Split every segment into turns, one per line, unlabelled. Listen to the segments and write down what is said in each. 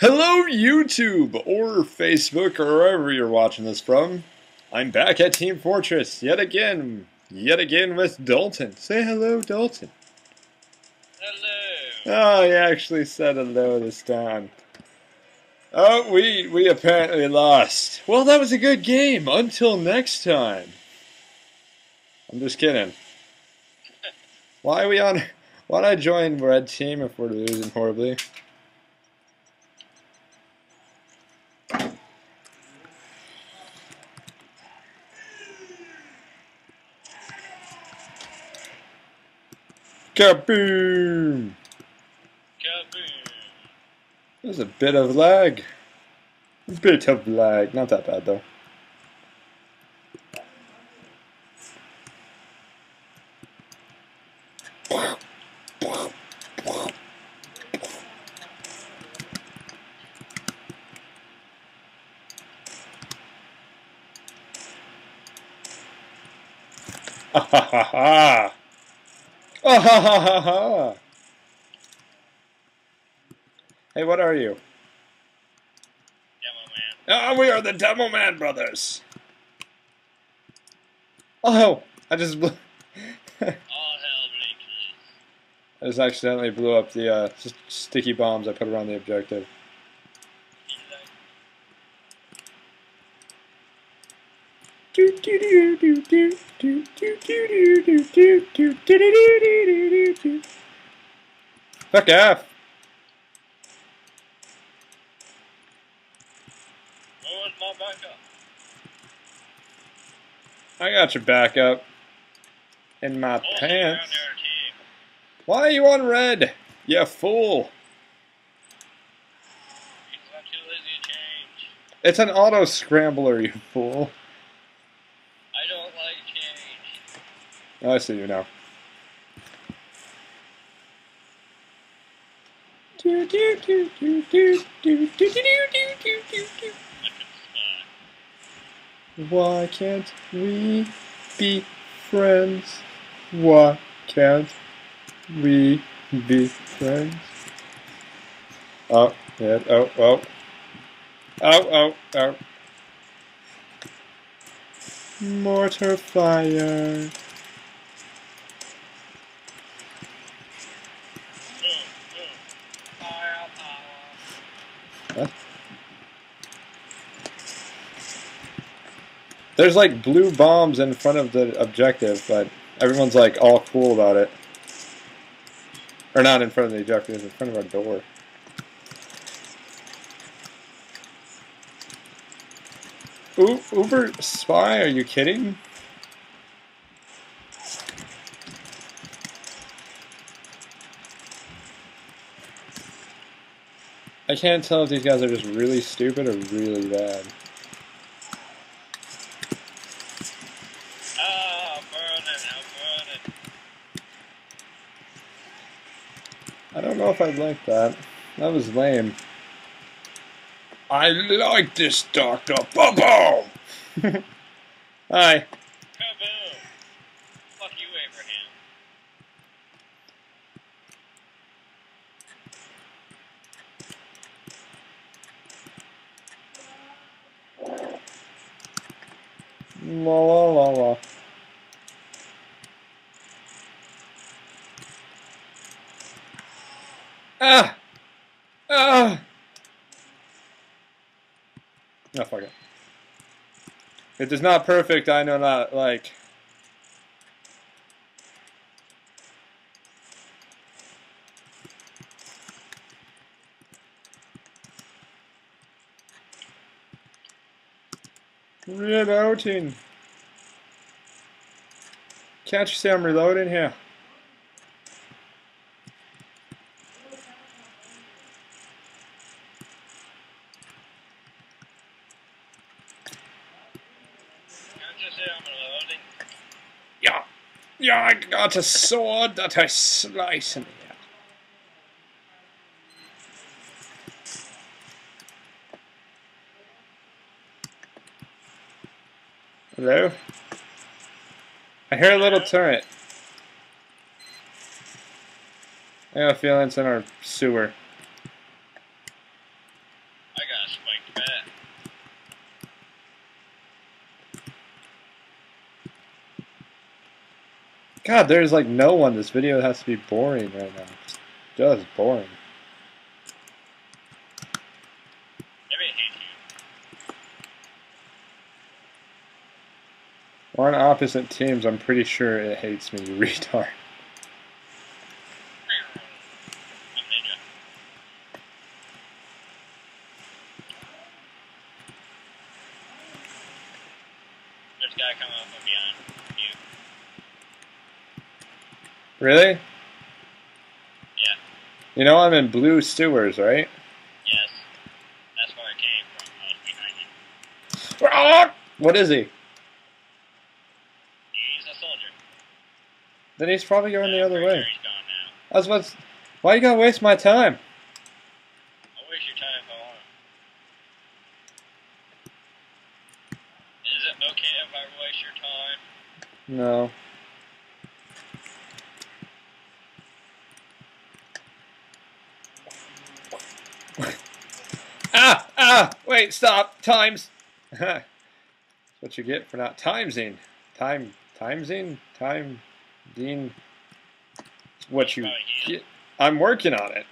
Hello, YouTube, or Facebook, or wherever you're watching this from. I'm back at Team Fortress yet again, yet again with Dalton. Say hello, Dalton.
Hello.
Oh, he actually said hello this time. Oh, we we apparently lost. Well, that was a good game. Until next time. I'm just kidding. Why are we on? Why'd I join Red Team if we're losing horribly? Kaboom!
Kaboom.
There's a bit of lag. A bit of lag. Not that bad though. Ah ha ha ha! Ha ha ha ha! Hey, what are you?
Demo man.
Ah, we are the Demo Man brothers. Oh, I just blew,
All hell breaks loose.
I just accidentally blew up the uh, s- sticky bombs I put around the objective. Fuck off!
Where's my backup?
I got your backup in my pants. Why are you on red? You fool!
Too lazy to change.
It's an auto scrambler, you fool.
I don't like change.
Oh, Oh, I see you now. Why can't we be friends? Why can't we be friends? Oh, yeah, oh, oh. Oh, oh, oh. Mortar fire.
Boom, boom. Fire power.
There's like blue bombs in front of the objective, but everyone's like all cool about it. Or not in front of the objective, in front of our door. Uber spy, are you kidding? I can't tell if these guys are just really stupid or really bad.
Ah, I'm burning, I'm burning.
I don't know if I'd like that. That was lame. I like this Dr. Bobo! Hi.
Kaboom. Fuck you, Abraham.
La la la la. Ah! Ah! No, fuck it. If it's not perfect, I know not, like... Reloading. Can't you see I'm reloading here? Yeah. Yeah, I got a sword that I slice in Hello? I hear a little turret. I have a feeling it's in our sewer.
I got a spiked bat.
God, there's like no one. This video has to be boring right now. It's just boring.
Maybe I hate you.
We're on opposite teams. I'm pretty sure it hates me, you retard.
I'm ninja. There's a guy coming up from behind you.
Really?
Yeah.
You know I'm in blue sewers, right?
Yes. That's where I came from. I was behind you. Ah!
What is he?
He's a soldier.
Then he's probably going the other way.
sure He's gone now.
I was about to, Why you gotta waste my time?
I'll waste your time if I want. Is it okay if I waste your time?
No. ah! Ah! Wait, stop! Times! That's what you get for not timesing. Time. Timesing? Time. Dean. What you get. I'm working on it.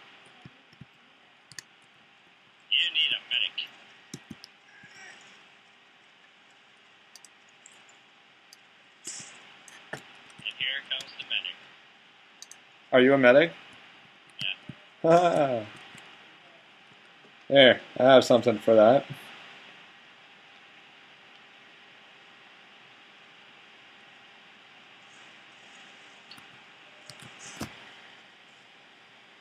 You need a medic. And here comes the medic.
Are you a medic? Ah. There, I have something for that.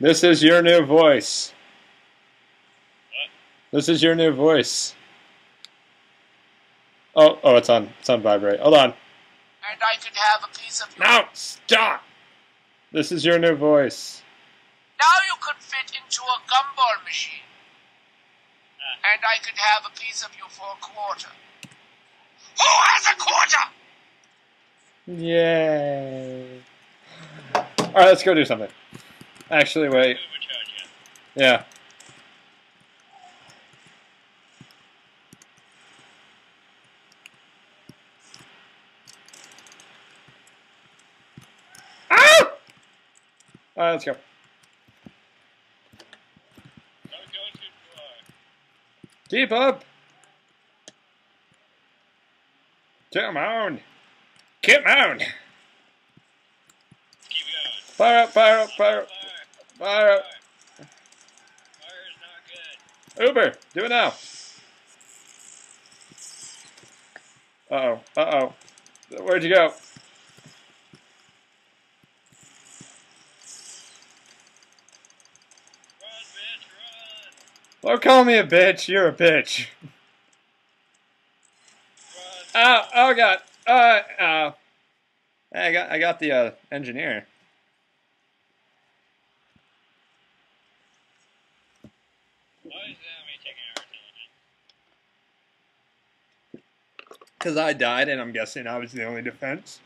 This is your new voice. This is your new voice. Oh, oh, it's on. It's on vibrate. Hold on.
and I could have a piece of.
No, stop. This is your new voice.
Now you could fit into a gumball machine. Ah. And I could have a piece of you for a quarter. Who has a quarter?
Yay. All right, let's go do something. Actually, wait. Yeah. Ah! All right, let's go. Keep up. Come on. Come on. Fire up, fire up, fire up,
Fire.
fire up.
Fire. Fire is not good.
Uber, do it now. Uh oh, uh oh. Where'd you go?
Run, bitch, run.
Don't call me a bitch. You're a bitch.
Run.
Oh, oh god. Uh, oh. I got, I got the uh, engineer.
Why is the enemy taking our intelligence?
Because I died, and I'm guessing I was the only defense.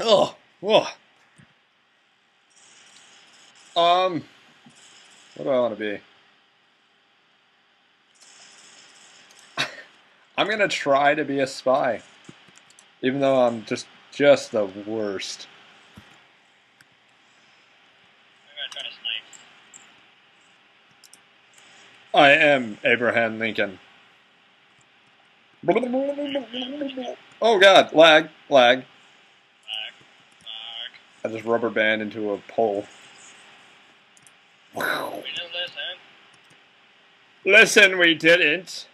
Oh, whoa. Um, what do I want to be? I'm gonna try to be a spy, even though I'm just just the worst. I am Abraham Lincoln. Oh god, lag, lag. I just rubber band into a pole.
We didn't listen.
Listen, we didn't.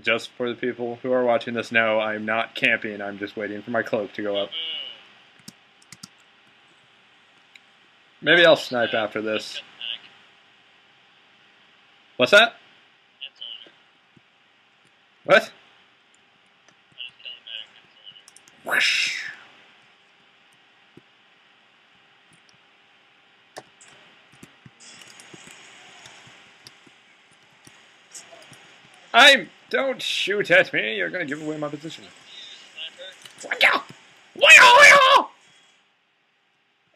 Just for the people who are watching this know, I'm not camping. I'm just waiting for my cloak to go up. Maybe I'll snipe after this. What's that? What? Whoosh. I'm. Don't shoot at me. You're gonna give away my position.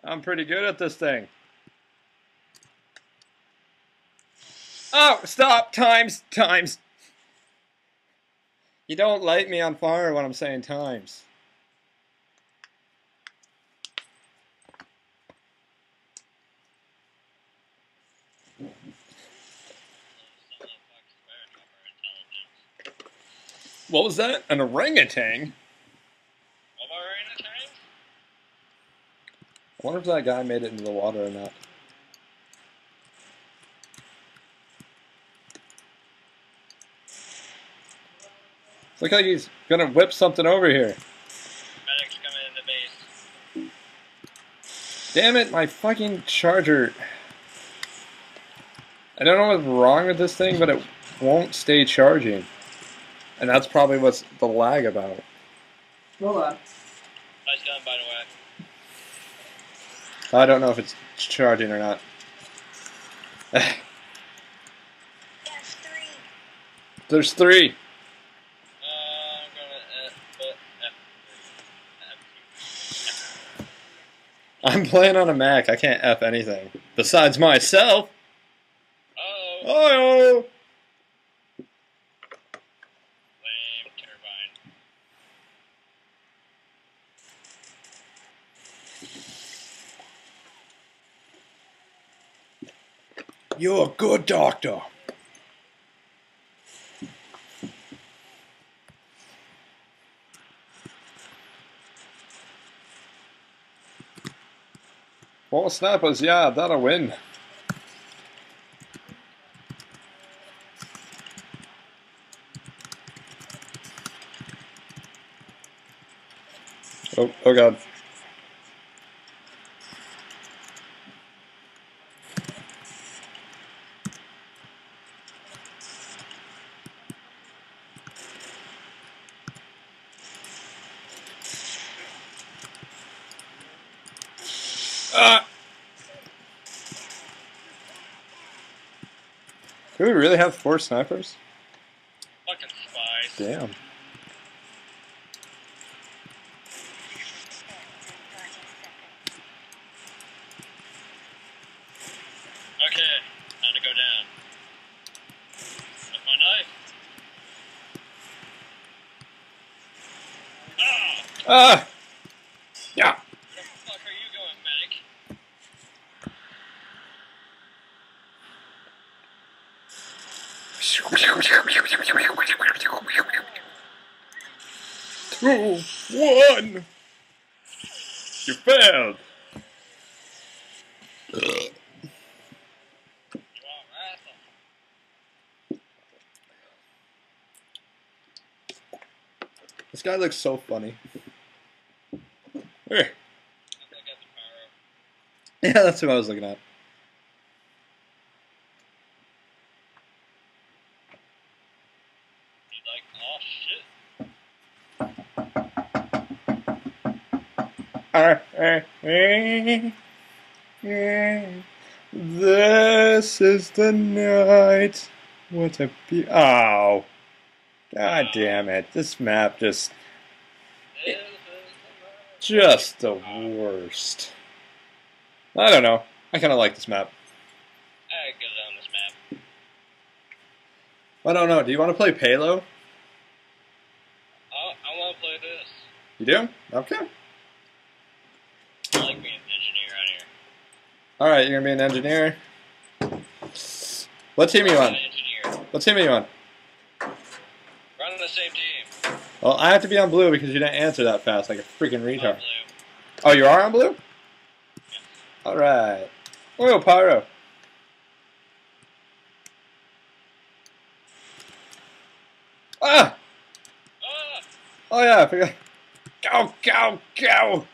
I'm pretty good at this thing. Oh, stop! Times, times. You don't light me on fire when I'm saying times. What was that? An orangutan? I wonder if that guy made it into the water or not. Look like he's gonna whip something over here.
Medic's coming in the base.
Damn it, my fucking charger. I don't know what's wrong with this thing, but it won't stay charging. And that's probably what's the lag about.
Hold on.
Nice gun, by the way.
I don't know if it's charging or not.
F3.
There's three.
Uh, I'm gonna uh, put F3. F2.
I'm playing on a Mac. I can't F anything. Besides myself.
Oh,
Oh!
flame turbine.
You're a good doctor. Four snappers, yeah, that'll win. Oh, oh god. Ah! Do we really have four snipers?
Fucking spies.
Damn.
Okay, time to go down. With my knife. Ah!
Ah! Yeah.
Where the fuck are you going, medic?
Two, one. You failed.
You are asshole.
This guy looks so funny. Here.
I think I got the power up.
Yeah, that's what I was looking at. Is the night. What a be. Oh. God damn it. This map just. Just the worst. I don't know. I kind of like this map.
I get on this map.
I don't know. Do you want to play Palo?
Oh, I want to play this.
You do? Okay.
I like being an engineer out here.
Alright, you're going to be an engineer. What team are you on? What team are you on?
We're on the same team.
Well, I have to be on blue because you didn't answer that fast like a freaking retard. Oh, you are on blue? Alright. Oh, Pyro. Ah!
Ah!
Oh, yeah, I forgot. Go, go, go!